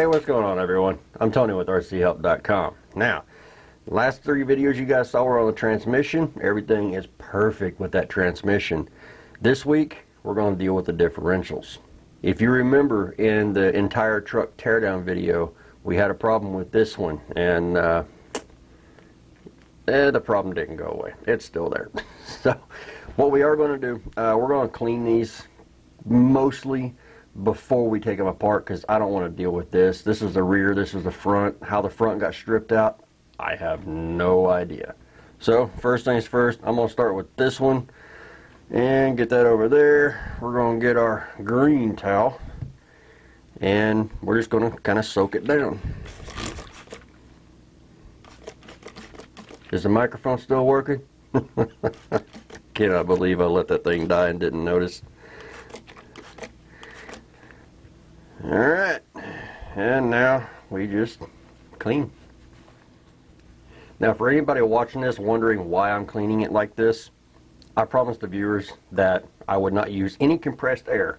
Hey, what's going on everyone? I'm Tony with RCHelp.com. Now, last three videos you guys saw were on the transmission. Everything is perfect with that transmission. This week, we're going to deal with the differentials. If you remember in the entire truck teardown video, we had a problem with this one, and uh, eh, the problem didn't go away. It's still there. so, what we are going to do, uh, we're going to clean these mostly before we take them apart because I don't want to deal with this. This is the rear, this is the front. How the front got stripped out, I have no idea. So first things first, I'm going to start with this one and get that over there. We're going to get our green towel and we're just going to kind of soak it down. Is the microphone still working? Cannot believe I let that thing die and didn't notice. Alright, and now we just clean. Now for anybody watching this wondering why I'm cleaning it like this, I promised the viewers that I would not use any compressed air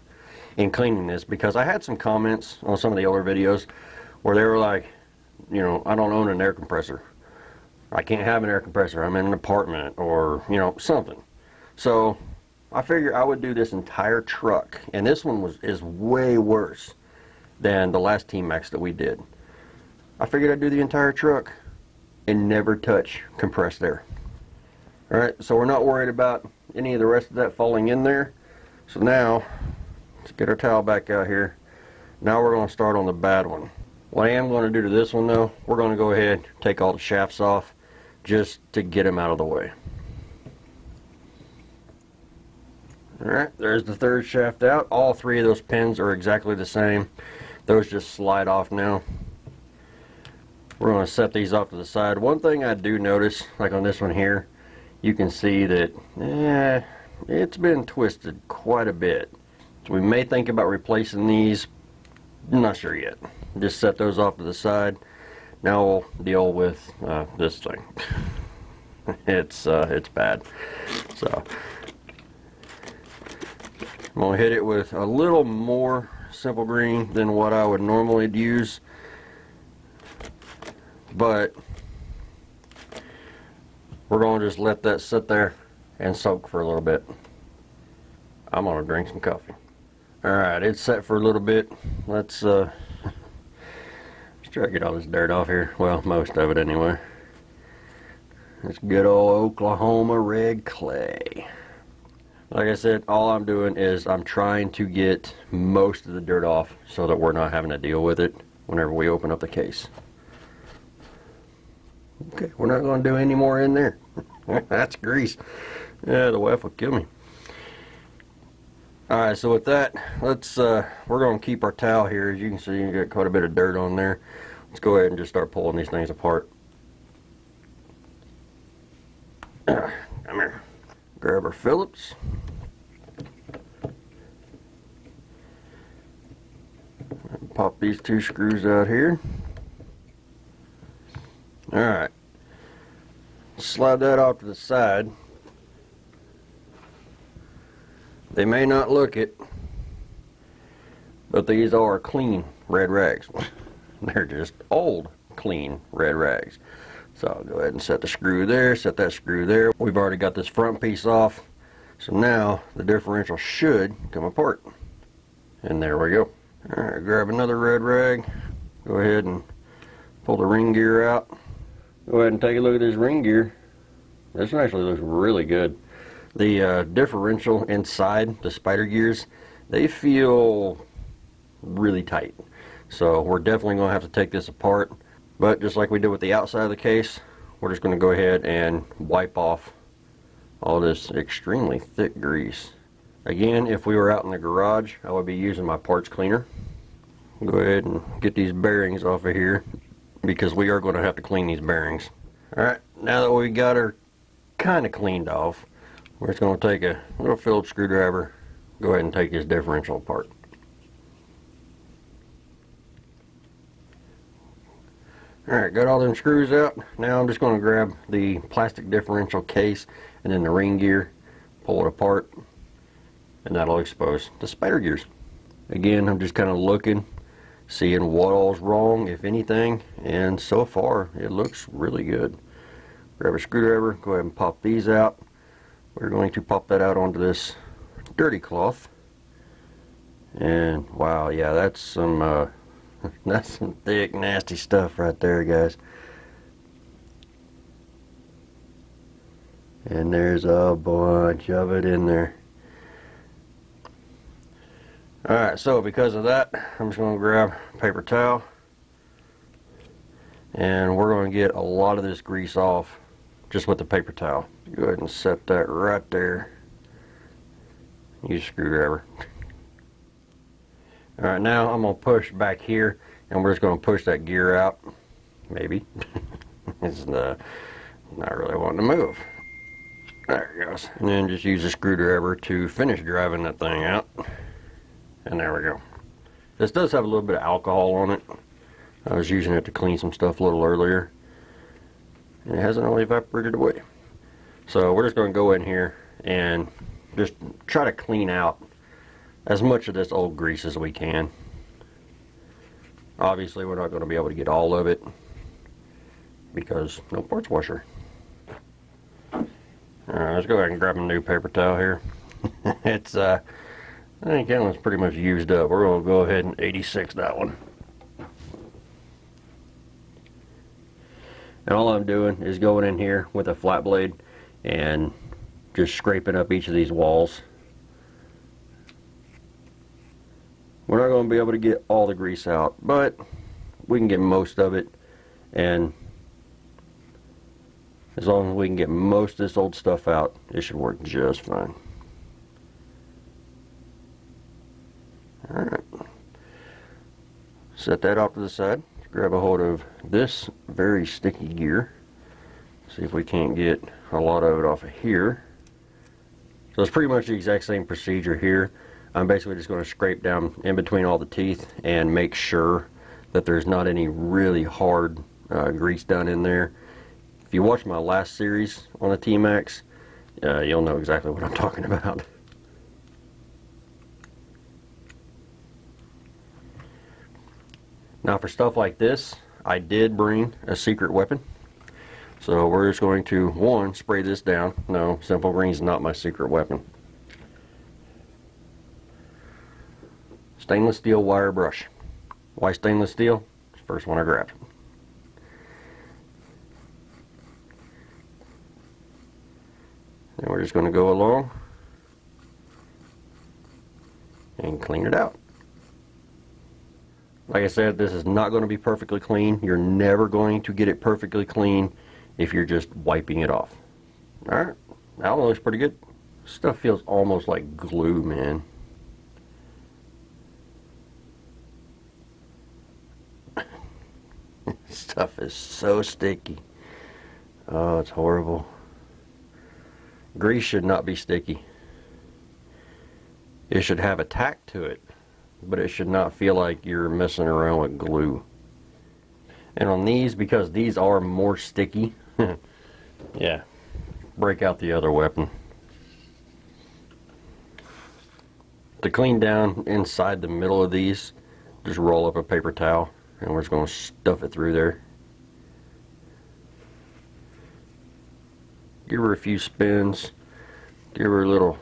in cleaning this because I had some comments on some of the older videos where they were like, you know, I don't own an air compressor. I can't have an air compressor. I'm in an apartment or, you know, something. So I figured I would do this entire truck. And this one was is way worse than the last T-Maxx that we did. I figured I'd do the entire truck and never touch compressed air. Alright, so we're not worried about any of the rest of that falling in there. So now, let's get our towel back out here. Now we're going to start on the bad one. What I am going to do to this one though, we're going to go ahead and take all the shafts off just to get them out of the way. Alright, there's the third shaft out. All three of those pins are exactly the same. Those just slide off now. We're going to set these off to the side. One thing I do notice, like on this one here, you can see that eh, it's been twisted quite a bit. So we may think about replacing these. I'm not sure yet. Just set those off to the side. Now we'll deal with uh, this thing. it's uh, it's bad. So I'm gonna hit it with a little more simple green than what I would normally use. But we're going to just let that sit there and soak for a little bit. I'm to drink some coffee. Alright, it's set for a little bit. Let's, uh, let's try to get all this dirt off here. Well, most of it anyway. It's good old Oklahoma red clay. Like I said, all I'm doing is I'm trying to get most of the dirt off so that we're not having to deal with it whenever we open up the case. Okay, we're not going to do any more in there. That's grease. Yeah, the wife will kill me. Alright, so with that, let's, uh, we're going to keep our towel here. As you can see, you got quite a bit of dirt on there. Let's go ahead and just start pulling these things apart. Come here. Grab our Phillips. Pop these two screws out here. Alright. Slide that off to the side. They may not look it, but these are clean red rags. They're just old, clean red rags. So I'll go ahead and set the screw there, set that screw there. We've already got this front piece off. So now the differential should come apart. And there we go. Alright, grab another red rag. Go ahead and pull the ring gear out. Go ahead and take a look at this ring gear. This actually looks really good. The uh, differential inside the spider gears, they feel really tight. So we're definitely going to have to take this apart but just like we did with the outside of the case, we're just going to go ahead and wipe off all this extremely thick grease. Again, if we were out in the garage, I would be using my parts cleaner. Go ahead and get these bearings off of here because we are going to have to clean these bearings. Alright, now that we got her kind of cleaned off, we're just going to take a little Phillips screwdriver, go ahead and take this differential apart. Alright, got all them screws out. Now I'm just going to grab the plastic differential case and then the ring gear, pull it apart, and that'll expose the spider gears. Again, I'm just kind of looking, seeing what all's wrong, if anything, and so far it looks really good. Grab a screwdriver, go ahead and pop these out. We're going to pop that out onto this dirty cloth. And wow, yeah, that's some uh, that's some thick, nasty stuff right there, guys. And there's a bunch of it in there. Alright, so because of that, I'm just going to grab paper towel. And we're going to get a lot of this grease off just with the paper towel. Go ahead and set that right there. Use a screwdriver. Alright, now I'm going to push back here and we're just going to push that gear out. Maybe. it's uh, not really wanting to move. There it goes. And then just use a screwdriver to finish driving that thing out. And there we go. This does have a little bit of alcohol on it. I was using it to clean some stuff a little earlier. And it hasn't really evaporated away. So we're just going to go in here and just try to clean out as much of this old grease as we can. Obviously we're not going to be able to get all of it because no parts washer. Alright, let's go ahead and grab a new paper towel here. it's, uh, I think that one's pretty much used up. We're to go ahead and 86 that one. And all I'm doing is going in here with a flat blade and just scraping up each of these walls. We're not going to be able to get all the grease out, but we can get most of it. And as long as we can get most of this old stuff out, it should work just fine. Alright. Set that off to the side. Grab a hold of this very sticky gear. See if we can't get a lot of it off of here. So it's pretty much the exact same procedure here. I'm basically just going to scrape down in between all the teeth and make sure that there's not any really hard uh, grease done in there. If you watch my last series on the T-Maxx, uh, you'll know exactly what I'm talking about. Now for stuff like this, I did bring a secret weapon. So we're just going to, one, spray this down. No, Simple Green is not my secret weapon. Stainless steel wire brush. Why stainless steel? First one I grabbed. And we're just going to go along and clean it out. Like I said, this is not going to be perfectly clean. You're never going to get it perfectly clean if you're just wiping it off. Alright, that one looks pretty good. Stuff feels almost like glue, man. Stuff is so sticky. Oh, it's horrible. Grease should not be sticky. It should have a tack to it but it should not feel like you're messing around with glue. And on these, because these are more sticky, yeah, break out the other weapon. To clean down inside the middle of these, just roll up a paper towel and we're just going to stuff it through there. Give her a few spins. Give her a little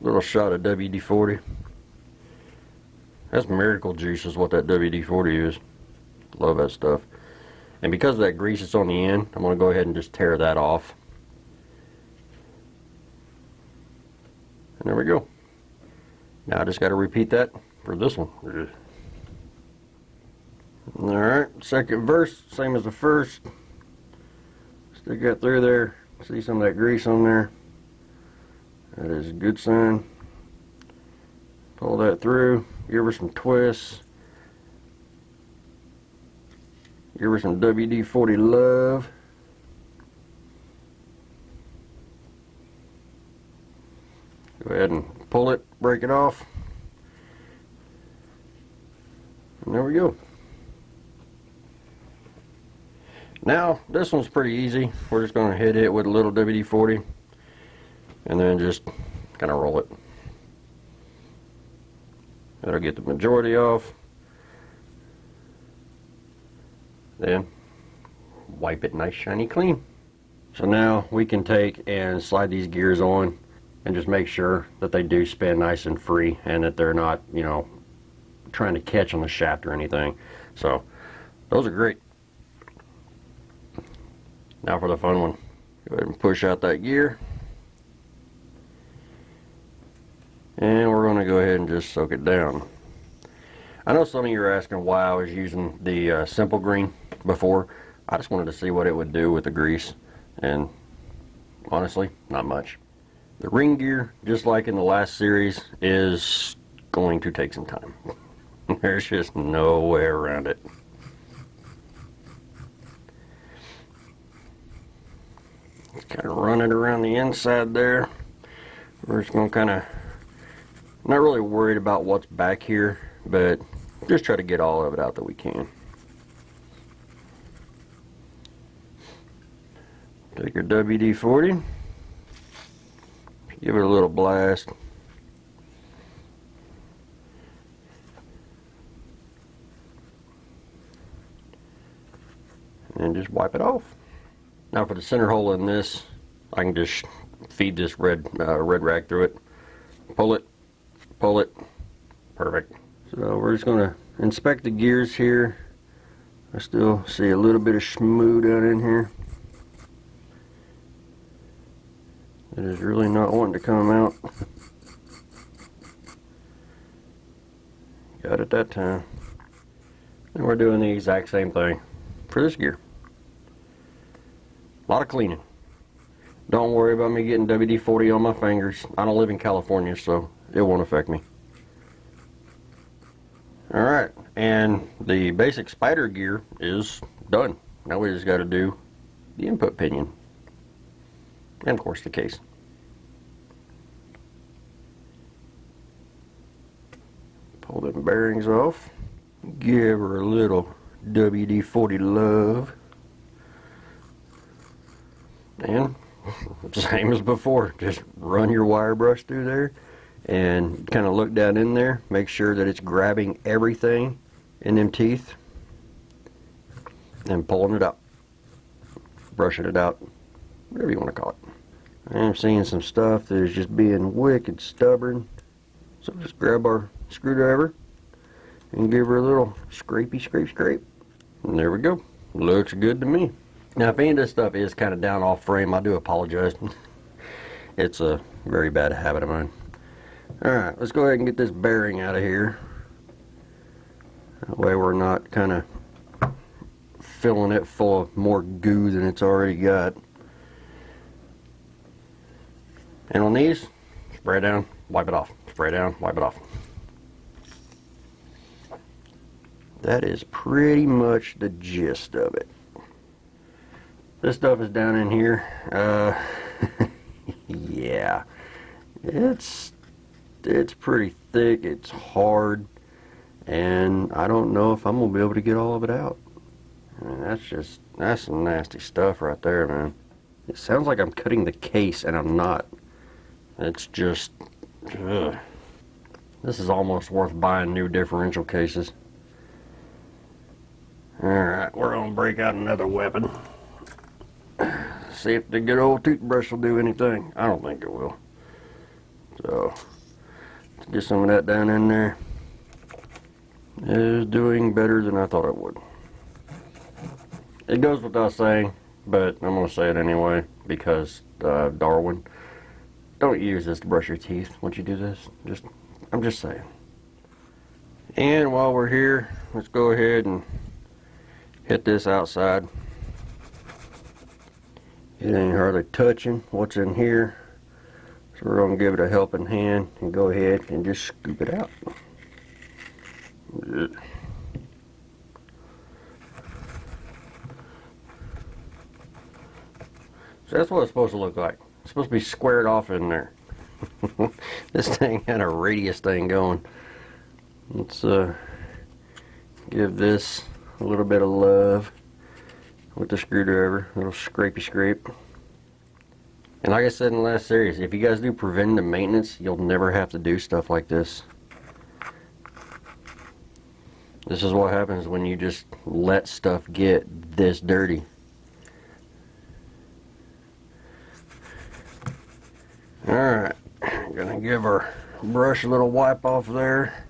little shot of WD-40. That's miracle juice is what that WD-40 is. Love that stuff. And because of that grease that's on the end, I'm going to go ahead and just tear that off. And there we go. Now I just got to repeat that for this one. Alright, second verse, same as the first. Stick that through there. See some of that grease on there. That is a good sign. Pull that through. Give her some twists. Give her some WD-40 love. Go ahead and pull it, break it off. And there we go. Now, this one's pretty easy. We're just going to hit it with a little WD-40 and then just kind of roll it. That'll get the majority off. then wipe it nice shiny clean. So now we can take and slide these gears on and just make sure that they do spin nice and free and that they're not, you know, trying to catch on the shaft or anything. So those are great. Now for the fun one. Go ahead and push out that gear. And we're going to go ahead and just soak it down. I know some of you are asking why I was using the uh, simple green before. I just wanted to see what it would do with the grease. And honestly, not much. The ring gear, just like in the last series, is going to take some time. There's just no way around it. Kind of run it around the inside there. We're just going to kind of, not really worried about what's back here, but just try to get all of it out that we can. Take your WD-40, give it a little blast. And just wipe it off. Now for the center hole in this, I can just feed this red uh, red rag through it. Pull it, pull it, perfect. So we're just going to inspect the gears here. I still see a little bit of schmoo down in here. It is really not wanting to come out. Got it that time. And we're doing the exact same thing for this gear. A lot of cleaning. Don't worry about me getting WD-40 on my fingers. I don't live in California, so it won't affect me. Alright, and the basic spider gear is done. Now we just got to do the input pinion. And of course the case. Pull them bearings off. Give her a little WD-40 love. And same as before, just run your wire brush through there and kind of look down in there make sure that it's grabbing everything in them teeth and pulling it out brushing it out whatever you want to call it. I'm seeing some stuff that is just being wicked stubborn so just grab our screwdriver and give her a little scrapey scrape scrape and there we go. Looks good to me now if any of this stuff is kind of down off frame I do apologize it's a very bad habit of mine Alright, let's go ahead and get this bearing out of here. That way we're not kind of filling it full of more goo than it's already got. And on these, spray it down, wipe it off. Spray it down, wipe it off. That is pretty much the gist of it. This stuff is down in here. Uh, yeah, it's it's pretty thick, it's hard, and I don't know if I'm to be able to get all of it out. I mean, that's just, that's some nasty stuff right there, man. It sounds like I'm cutting the case, and I'm not. It's just, ugh. This is almost worth buying new differential cases. Alright, we're going to break out another weapon. See if the good old toothbrush will do anything. I don't think it will. So, let's Get some of that down in there. It is doing better than I thought it would. It goes without saying, but I'm going to say it anyway because uh, Darwin. Don't use this to brush your teeth once you do this. Just, I'm just saying. And while we're here, let's go ahead and hit this outside. It ain't hardly touching what's in here. So we're going to give it a helping hand and go ahead and just scoop it out. So that's what it's supposed to look like. It's supposed to be squared off in there. this thing had a radius thing going. Let's uh, give this a little bit of love with the screwdriver, little scrapey scrape. And like I said in the last series, if you guys do preventative maintenance, you'll never have to do stuff like this. This is what happens when you just let stuff get this dirty. Alright, gonna give our brush a little wipe off there.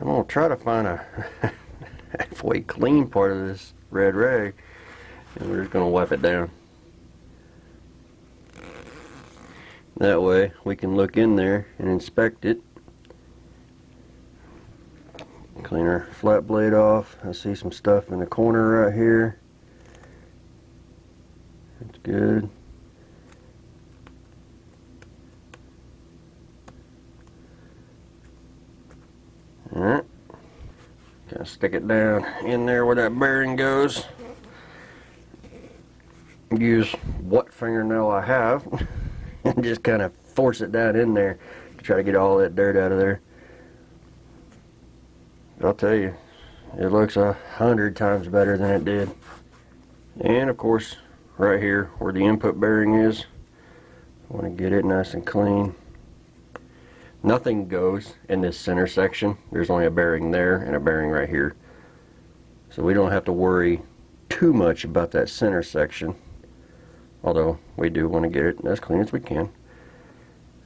I'm gonna try to find a halfway clean part of this red rag and we're just gonna wipe it down. That way we can look in there and inspect it. Clean our flat blade off. I see some stuff in the corner right here. That's good. Alright. Kind of stick it down in there where that bearing goes. Use what fingernail I have and just kind of force it down in there to try to get all that dirt out of there. I'll tell you, it looks a hundred times better than it did. And of course, right here where the input bearing is, I want to get it nice and clean. Nothing goes in this center section. There's only a bearing there and a bearing right here. So we don't have to worry too much about that center section. Although we do want to get it as clean as we can. And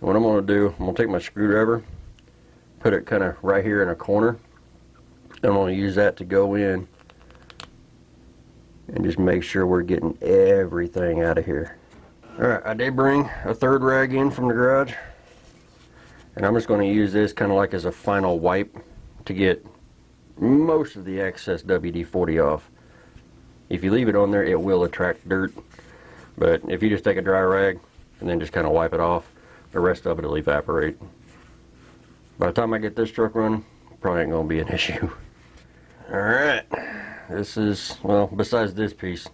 what I'm going to do, I'm going to take my screwdriver, put it kind of right here in a corner. I'm going to use that to go in and just make sure we're getting everything out of here. Alright, I did bring a third rag in from the garage. And I'm just going to use this kind of like as a final wipe to get most of the excess WD-40 off. If you leave it on there, it will attract dirt. But if you just take a dry rag and then just kind of wipe it off, the rest of it will evaporate. By the time I get this truck running, probably ain't going to be an issue. Alright, this is, well, besides this piece,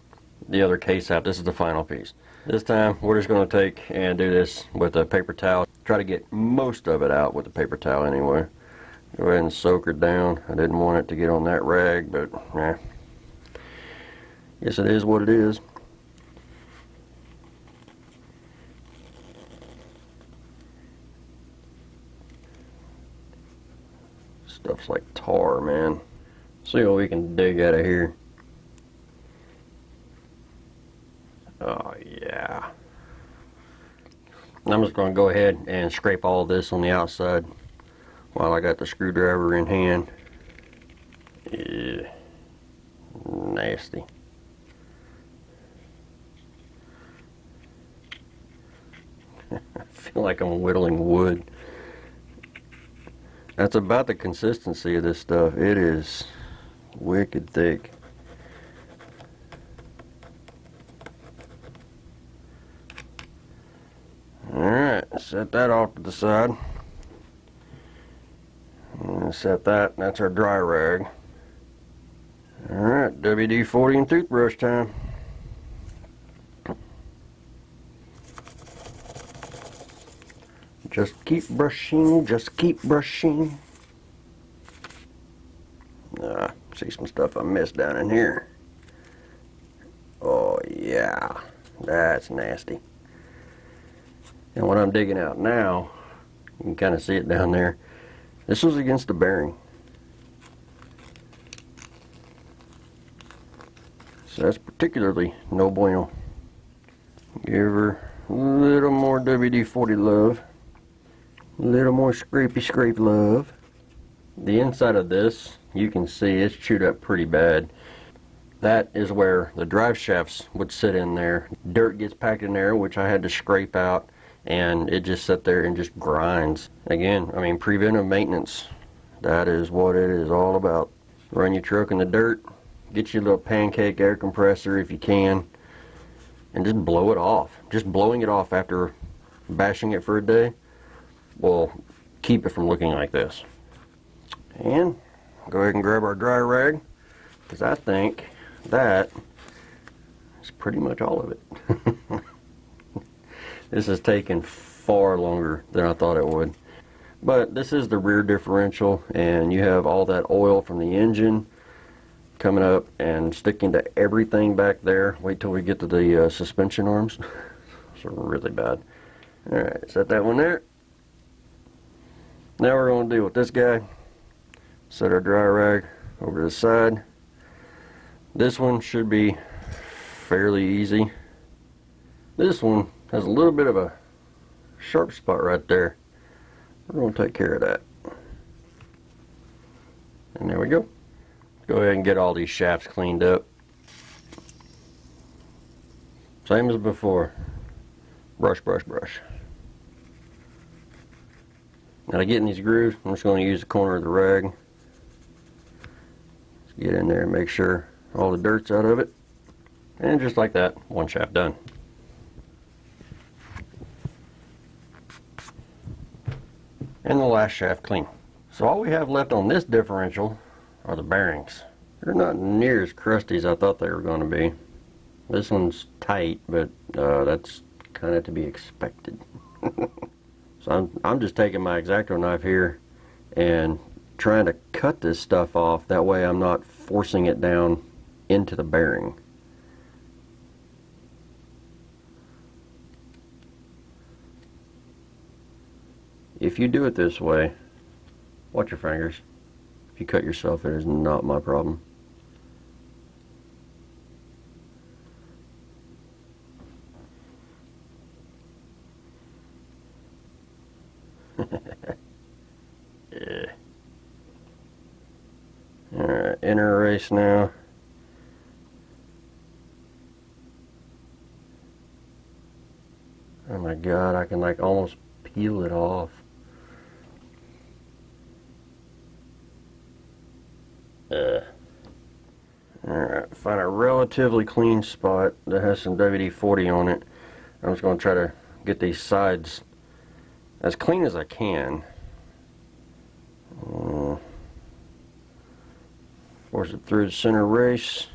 the other case out, this is the final piece. This time, we're just going to take and do this with a paper towel. Try to get most of it out with the paper towel anyway. Go ahead and soak her down. I didn't want it to get on that rag, but, yeah. Guess it is what it is. Stuff's like tar, man. See what we can dig out of here. Oh, yeah. I'm just going to go ahead and scrape all this on the outside while I got the screwdriver in hand. Nasty. I feel like I'm whittling wood. That's about the consistency of this stuff. It is wicked thick. Alright, set that off to the side. And set that, that's our dry rag. Alright, WD-40 and toothbrush time. Just keep brushing, just keep brushing. Ah, see some stuff I missed down in here. Oh yeah, that's nasty. And what I'm digging out now, you can kind of see it down there. This was against the bearing. So that's particularly no bueno. Give her a little more WD-40 love. A little more scrapey scrape love. The inside of this, you can see it's chewed up pretty bad. That is where the drive shafts would sit in there. Dirt gets packed in there, which I had to scrape out, and it just sat there and just grinds. Again, I mean, preventive maintenance. That is what it is all about. Run your truck in the dirt, get your little pancake air compressor if you can, and just blow it off. Just blowing it off after bashing it for a day will keep it from looking like this. And go ahead and grab our dry rag because I think that is pretty much all of it. this has taken far longer than I thought it would. But this is the rear differential and you have all that oil from the engine coming up and sticking to everything back there. Wait till we get to the uh, suspension arms. it's really bad. Alright, set that one there. Now we're going to deal with this guy. Set our dry rag over to the side. This one should be fairly easy. This one has a little bit of a sharp spot right there. We're going to take care of that. And there we go. Go ahead and get all these shafts cleaned up. Same as before. Brush, brush, brush. Now to get in these grooves, I'm just going to use the corner of the rag. Let's get in there and make sure all the dirt's out of it. And just like that, one shaft done. And the last shaft clean. So all we have left on this differential are the bearings. They're not near as crusty as I thought they were going to be. This one's tight, but uh, that's kind of to be expected. so I'm, I'm just taking my X-Acto knife here and trying to cut this stuff off. That way I'm not forcing it down into the bearing. If you do it this way, watch your fingers. If you cut yourself, it is not my problem. Alright, inner race now. Oh my god, I can like almost peel it off. Uh. Alright, find a relatively clean spot that has some WD-40 on it. I'm just going to try to get these sides as clean as I can. Uh, force it through the center race.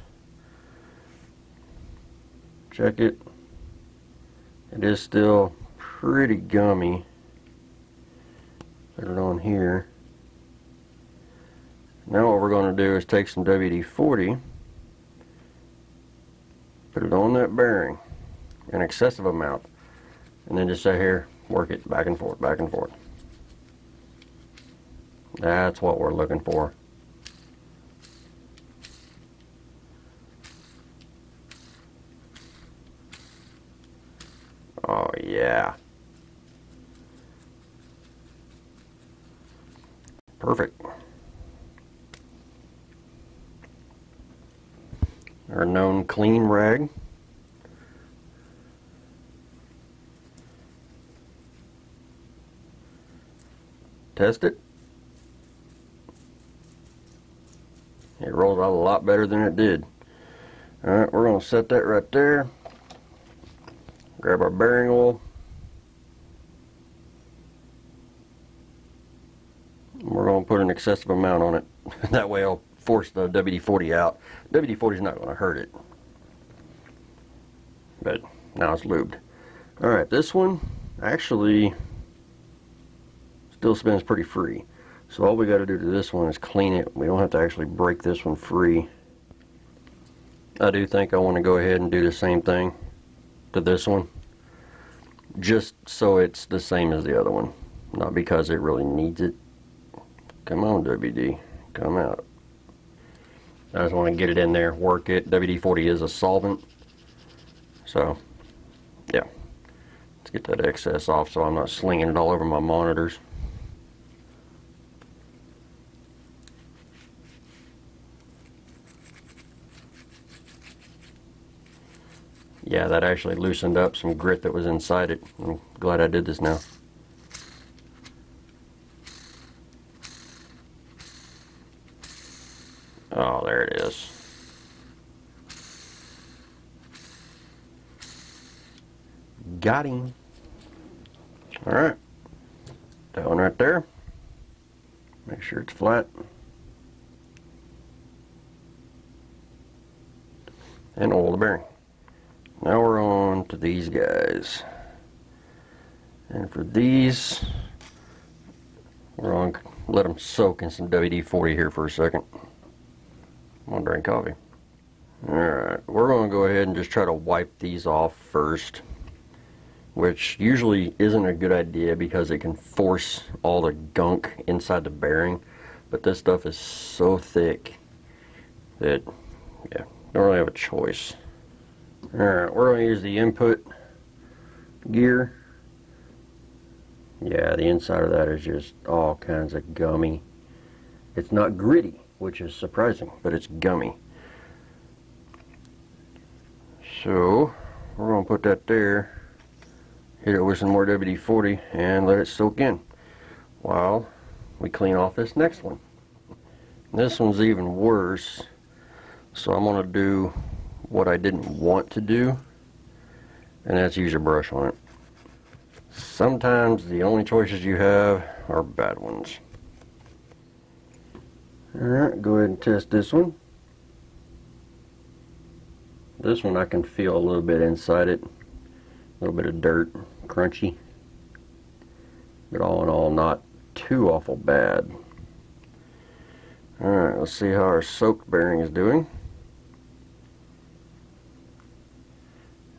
Check it. It is still pretty gummy. Put it on here. Now what we're going to do is take some WD-40, put it on that bearing, an excessive amount, and then just say here, work it back and forth, back and forth. That's what we're looking for. Oh yeah. Perfect. Our known clean rag. Test it. It rolls out a lot better than it did. Alright, we're going to set that right there. Grab our bearing oil. We're going to put an excessive amount on it. that way I'll force the WD-40 out. WD-40 is not going to hurt it. But now it's lubed. Alright, this one actually still spins pretty free. So all we got to do to this one is clean it. We don't have to actually break this one free. I do think I want to go ahead and do the same thing to this one. Just so it's the same as the other one. Not because it really needs it. Come on, WD. Come out. I just want to get it in there, work it. WD-40 is a solvent. So, yeah. Let's get that excess off so I'm not slinging it all over my monitors. Yeah, that actually loosened up some grit that was inside it. I'm glad I did this now. Oh, there it is. Got him. Alright. That one right there. Make sure it's flat. And oil the bearing. Now we're on to these guys. And for these, we're to let them soak in some WD-40 here for a second. I'm to drink coffee. Alright, we're going to go ahead and just try to wipe these off first. Which usually isn't a good idea because it can force all the gunk inside the bearing. but this stuff is so thick that, yeah, don't really have a choice. Alright, we're to use the input gear. Yeah, the inside of that is just all kinds of gummy. It's not gritty, which is surprising, but it's gummy. So, we're going to put that there, hit it with some more WD-40, and let it soak in while we clean off this next one. This one's even worse, so I'm going to do what I didn't want to do, and that's use a brush on it. Sometimes the only choices you have are bad ones. Alright, go ahead and test this one. This one I can feel a little bit inside it. A little bit of dirt, crunchy. But all in all, not too awful bad. Alright, let's see how our soaked bearing is doing.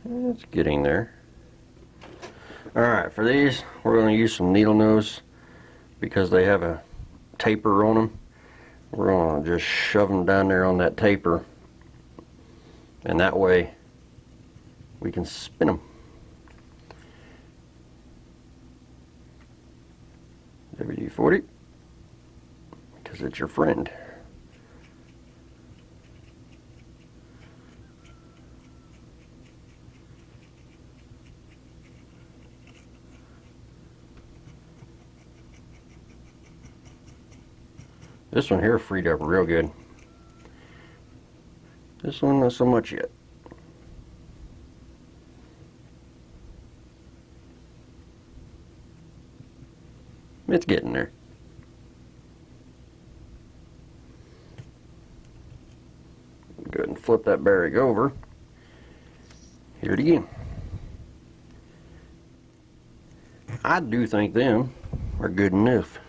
It's getting there. Alright, for these, we're going to use some needle nose because they have a taper on them. We're going to just shove them down there on that taper and that way we can spin them. WD-40 because it's your friend. This one here freed up real good. This one not so much yet. It's getting there. Go ahead and flip that barrier over. Hit it again. I do think them are good enough.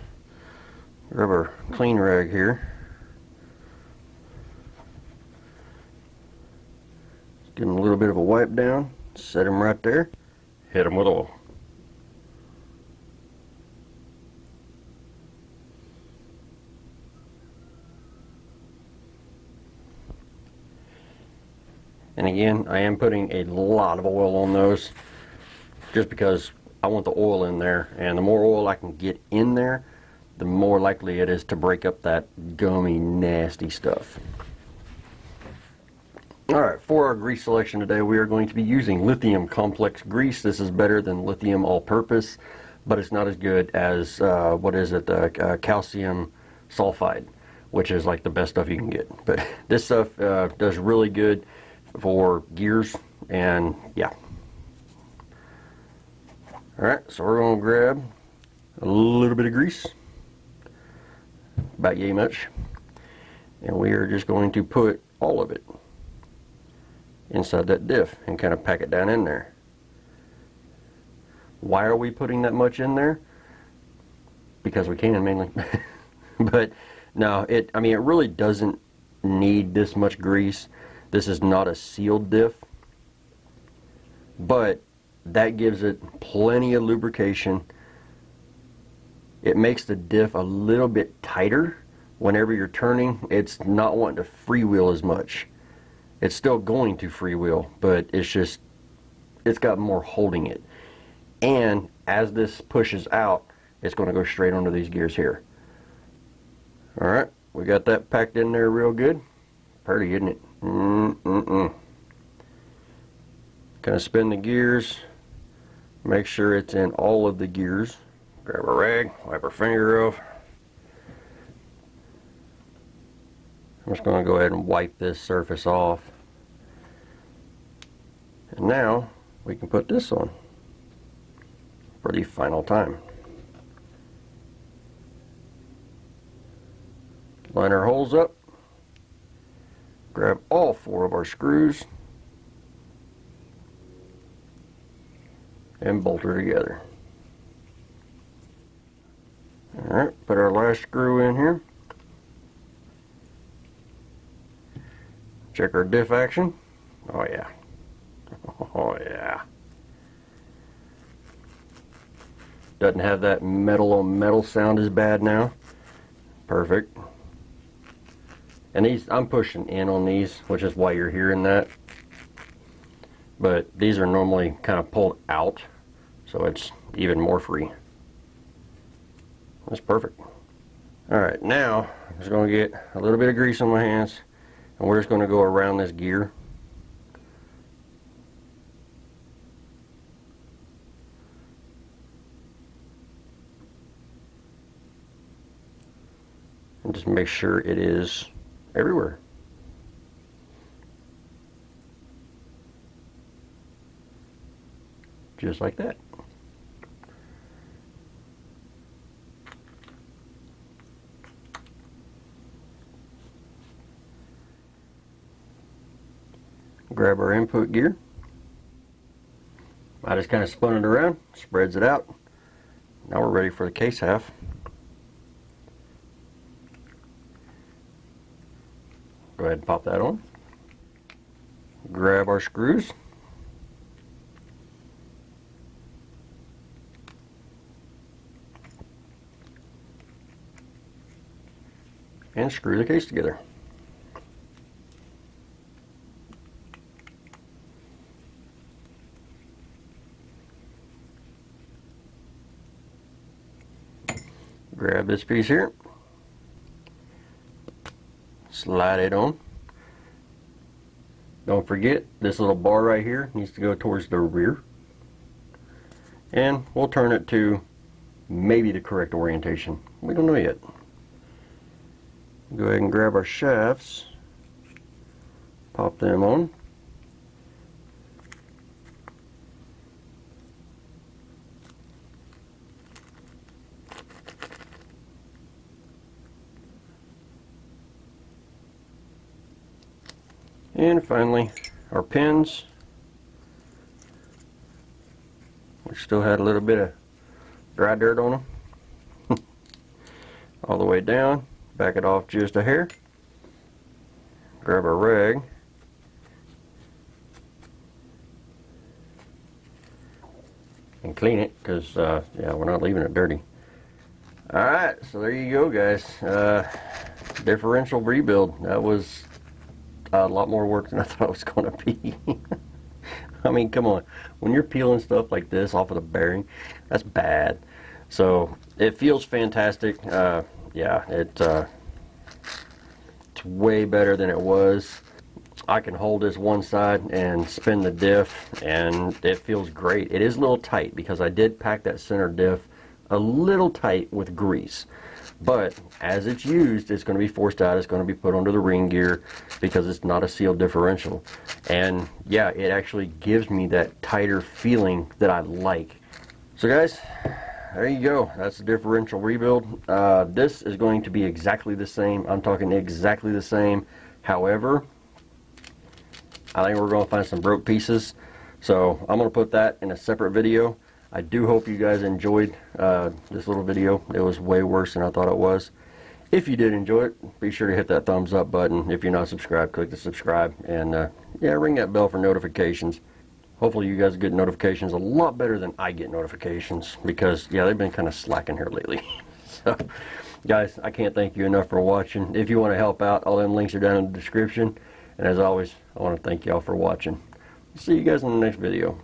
Grab our clean rag here. Give them a little bit of a wipe down. Set them right there. Hit them with oil. And again, I am putting a lot of oil on those just because I want the oil in there. And the more oil I can get in there, the more likely it is to break up that gummy, nasty stuff. Alright, for our grease selection today, we are going to be using lithium complex grease. This is better than lithium all-purpose, but it's not as good as, uh, what is it, uh, uh, calcium sulfide, which is like the best stuff you can get. But this stuff uh, does really good for gears, and yeah. Alright, so we're going to grab a little bit of grease about yay much. And we are just going to put all of it inside that diff and kind of pack it down in there. Why are we putting that much in there? Because we can mainly. but no, it I mean it really doesn't need this much grease. This is not a sealed diff. But that gives it plenty of lubrication it makes the diff a little bit tighter whenever you're turning. It's not wanting to freewheel as much. It's still going to freewheel, but it's just, it's got more holding it. And as this pushes out, it's going to go straight onto these gears here. Alright, we got that packed in there real good. Pretty, isn't it? Mm-mm-mm. Kind of spin the gears. Make sure it's in all of the gears. Grab a rag, wipe our finger off. I'm just going to go ahead and wipe this surface off. And now we can put this on for the final time. Line our holes up. Grab all four of our screws and bolt her together. Alright, put our last screw in here. Check our diff action. Oh yeah. Oh yeah. Doesn't have that metal on metal sound as bad now. Perfect. And these, I'm pushing in on these, which is why you're hearing that. But these are normally kind of pulled out, so it's even more free. That's perfect. Alright, now I'm just going to get a little bit of grease on my hands, and we're just going to go around this gear. And just make sure it is everywhere. Just like that. Grab our input gear. I just kind of spun it around, spreads it out. Now we're ready for the case half. Go ahead and pop that on. Grab our screws. And screw the case together. Grab this piece here slide it on. Don't forget, this little bar right here needs to go towards the rear. And we'll turn it to maybe the correct orientation. We don't know yet. Go ahead and grab our shafts, pop them on. And finally, our pins, which still had a little bit of dry dirt on them. All the way down, back it off just a hair. Grab our rag. And clean it, because, uh, yeah, we're not leaving it dirty. Alright, so there you go, guys. Uh, differential rebuild. That was a lot more work than I thought it was going to be. I mean, come on. When you're peeling stuff like this off of the bearing, that's bad. So it feels fantastic. Uh, yeah, it, uh, it's way better than it was. I can hold this one side and spin the diff and it feels great. It is a little tight because I did pack that center diff a little tight with grease. But as it's used, it's going to be forced out. It's going to be put under the ring gear because it's not a sealed differential. And yeah, it actually gives me that tighter feeling that I like. So guys, there you go. That's the differential rebuild. Uh, this is going to be exactly the same. I'm talking exactly the same. However, I think we're going to find some broke pieces. So I'm going to put that in a separate video. I do hope you guys enjoyed uh, this little video. It was way worse than I thought it was. If you did enjoy it, be sure to hit that thumbs up button. If you're not subscribed, click the subscribe. And uh, yeah, ring that bell for notifications. Hopefully you guys get notifications a lot better than I get notifications. Because, yeah, they've been kind of slacking here lately. so, guys, I can't thank you enough for watching. If you want to help out, all them links are down in the description. And as always, I want to thank y'all for watching. See you guys in the next video.